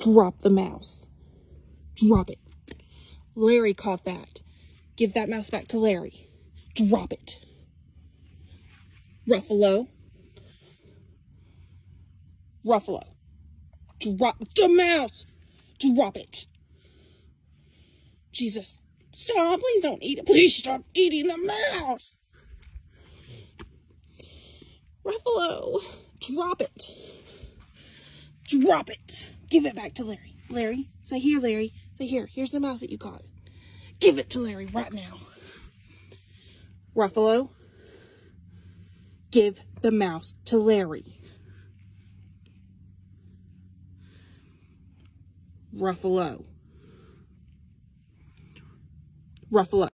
Drop the mouse. Drop it. Larry caught that. Give that mouse back to Larry. Drop it. Ruffalo. Ruffalo. Drop the mouse. Drop it. Jesus. Stop. Please don't eat it. Please stop eating the mouse. Ruffalo. Drop it. Drop it. Give it back to Larry. Larry, say here, Larry. Say here. Here's the mouse that you caught. Give it to Larry right now. Ruffalo, give the mouse to Larry. Ruffalo. Ruffalo.